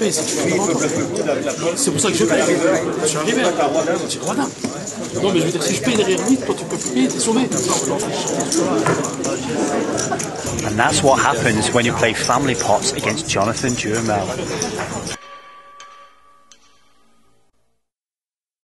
C'est pour ça que je paye. Je suis J'ai Non, mais je veux dire, si je paye derrière lui, toi tu peux plus payer, t'es sauvé. And that's what happens when you play family pots against Jonathan Duhamel.